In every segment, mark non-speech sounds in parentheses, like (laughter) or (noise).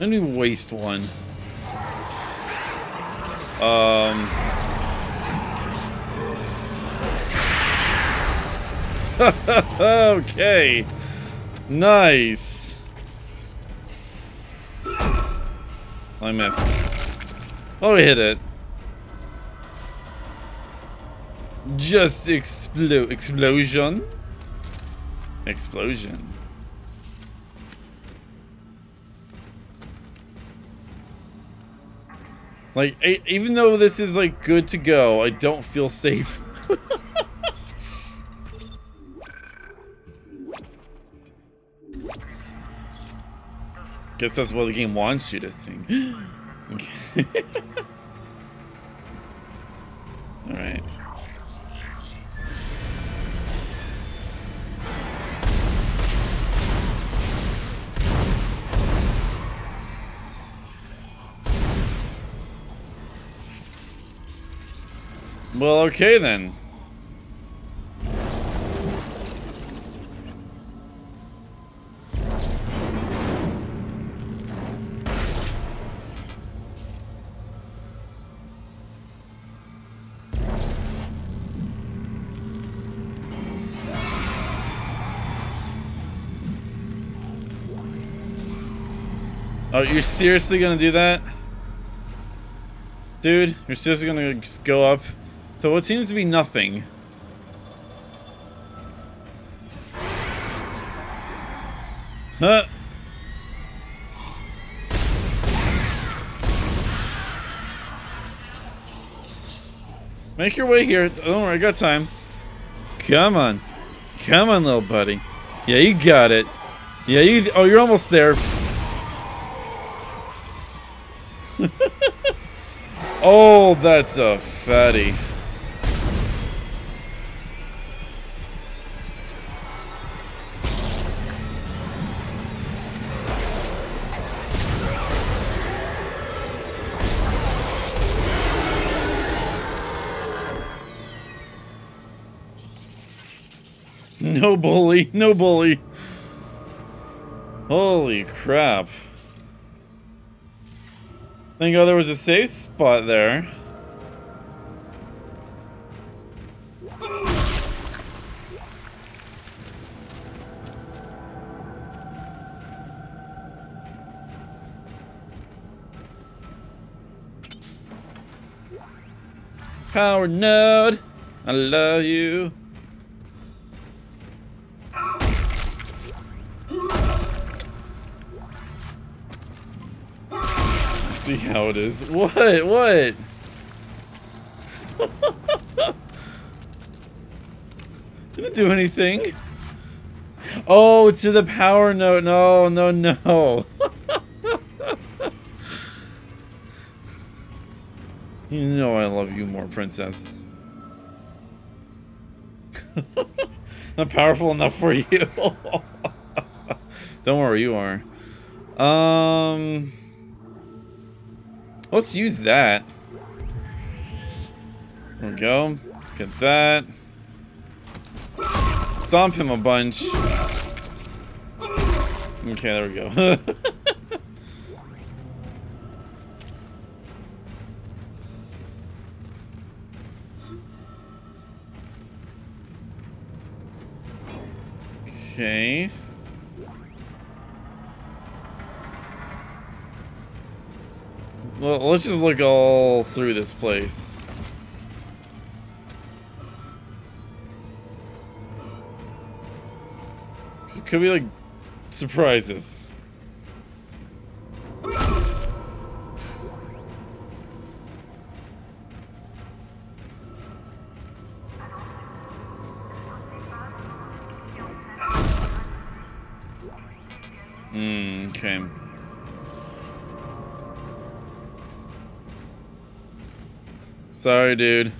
Let me waste one. Um. (laughs) okay. Nice. I missed. Oh, I hit it. Just explo explosion. Explosion. Like, I, even though this is like good to go, I don't feel safe. (laughs) Guess that's what the game wants you to think. (gasps) (laughs) Alright. Well, okay then. Oh, you're seriously gonna do that? Dude, you're seriously gonna go up to what seems to be nothing. Huh? Make your way here. Don't worry, I got time. Come on. Come on, little buddy. Yeah, you got it. Yeah, you... Oh, you're almost there. (laughs) oh, that's a fatty. (laughs) No bully, no bully. Holy crap. Thank God oh, there was a safe spot there. Power node, I love you. See how it is. What? What? (laughs) Didn't do anything. Oh, to the power node. No, no, no. (laughs) you know I love you more, princess. (laughs) Not powerful enough for you. Don't worry, you are. Um... Let's use that. There we go. Get that. Stomp him a bunch. Okay, there we go. (laughs) okay. Let's just look all through this place. Could be like surprises. Hmm, okay. Sorry, dude.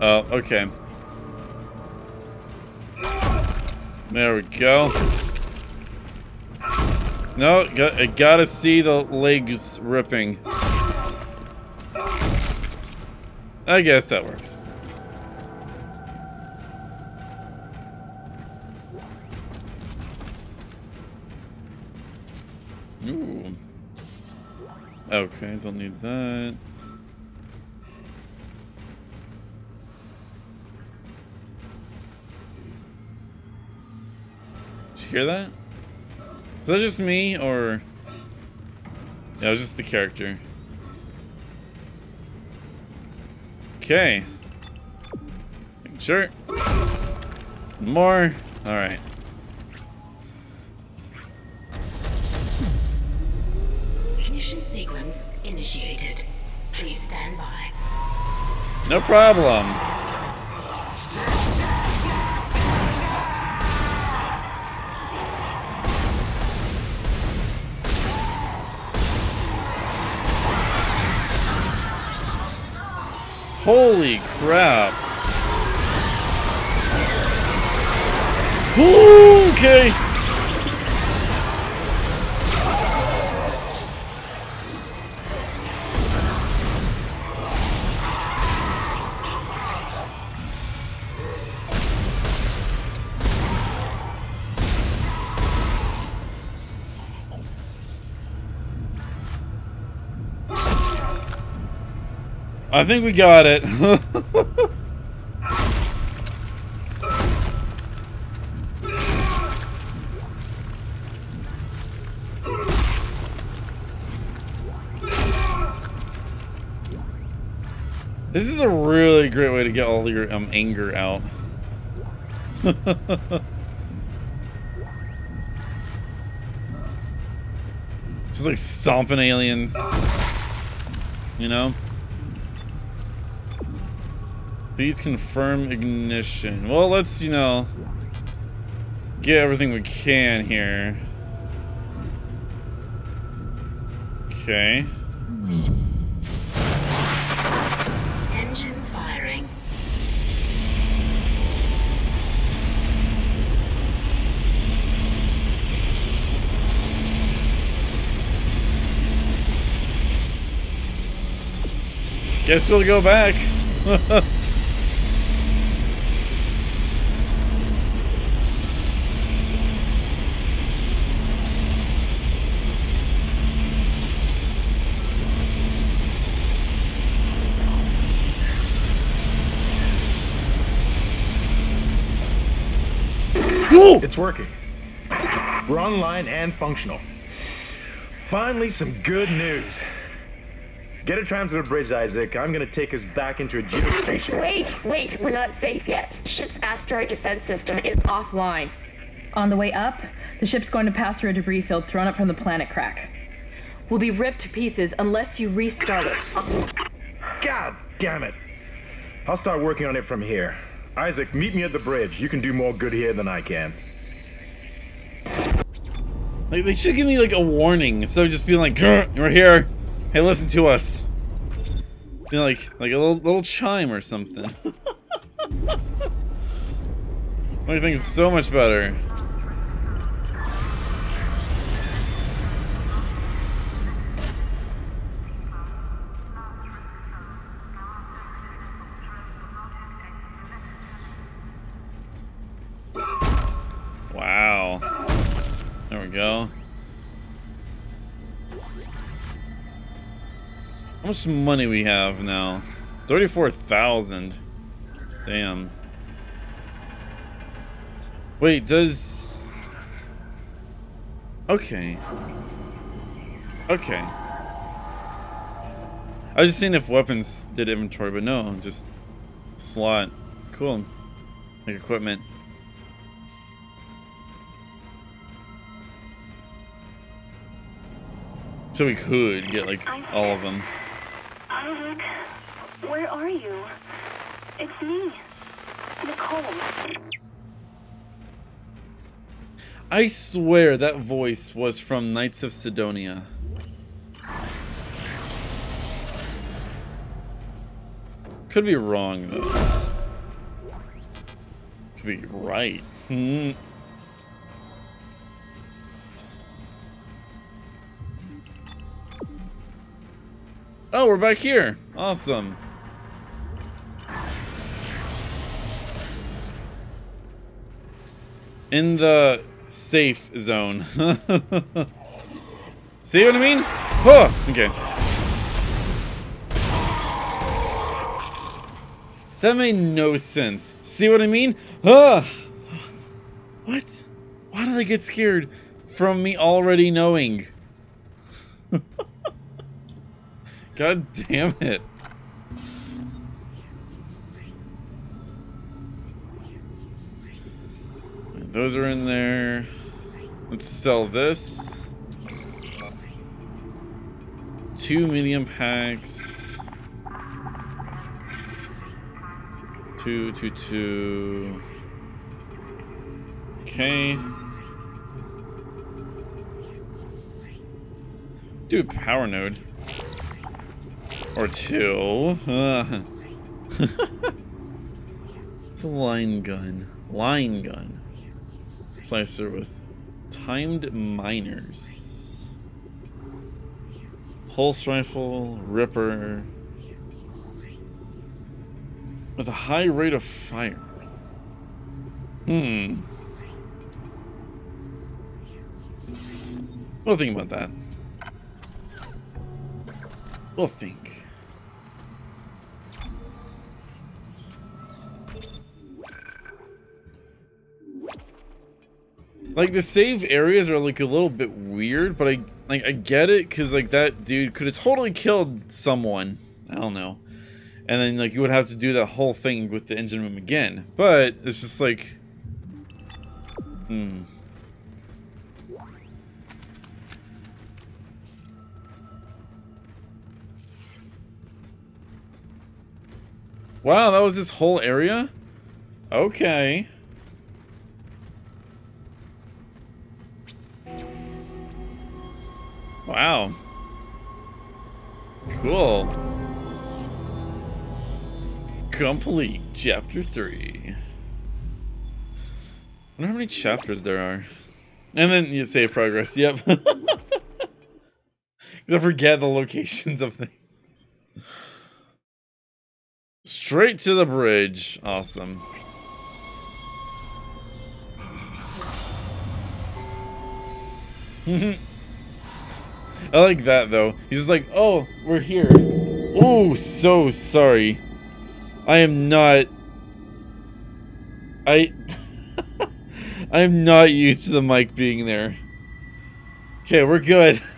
Oh, okay. There we go. No, got, I gotta see the legs ripping. I guess that works. Ooh. Okay, don't need that. You hear that? Is that just me, or... Yeah, it was just the character. Okay. Sure. More. Alright. Ignition sequence initiated. Please stand by. No problem. Holy crap. Ooh, okay. I think we got it. (laughs) this is a really great way to get all your um, anger out. (laughs) Just like stomping aliens. You know? Please confirm ignition. Well, let's, you know, get everything we can here. Okay. Engines firing. Guess we'll go back. (laughs) Whoa! It's working. We're online and functional. Finally, some good news. Get a tram to the bridge, Isaac. I'm gonna take us back into a geostation. Wait, wait, we're not safe yet. Ship's asteroid defense system is offline. On the way up, the ship's going to pass through a debris field thrown up from the planet crack. We'll be ripped to pieces unless you restart it. God damn it! I'll start working on it from here. Isaac, meet me at the bridge. You can do more good here than I can. Like, they should give me like a warning instead of just being like, "Grr, "We're here. Hey, listen to us." Be like, like a little little chime or something. (laughs) It's so much better. Much money we have now? 34,000. Damn. Wait, does... Okay. Okay. I was just seeing if weapons did inventory, but no, just slot. Cool. Like equipment. So we could get like all of them. Isaac, where are you? It's me, Nicole. I swear that voice was from Knights of Sidonia. Could be wrong though. Could be right. Hmm. Oh, we're back here. Awesome. In the safe zone. (laughs) See what I mean? Huh? okay. That made no sense. See what I mean? Ugh. What? Why did I get scared from me already knowing? God damn it. Those are in there. Let's sell this. Two medium packs. Two, two, two. Okay. Do a power node. Or two. (laughs) It's a line gun. Line gun. Slicer with timed miners. Pulse rifle, ripper. With a high rate of fire. Hmm. We'll think about that. We'll think. Like the save areas are like a little bit weird, but I like I get it because like that dude could have totally killed someone. I don't know, and then like you would have to do that whole thing with the engine room again. But it's just like, hmm. Wow, that was this whole area? Okay. Wow. Cool. Complete chapter 3. I wonder how many chapters there are. And then you save progress, yep. (laughs) Because I forget the locations of things. Straight to the bridge. Awesome. (laughs) I like that though. He's just like, oh, we're here. Oh, so sorry. I am not. I. (laughs) I am not used to the mic being there. Okay, we're good. (laughs)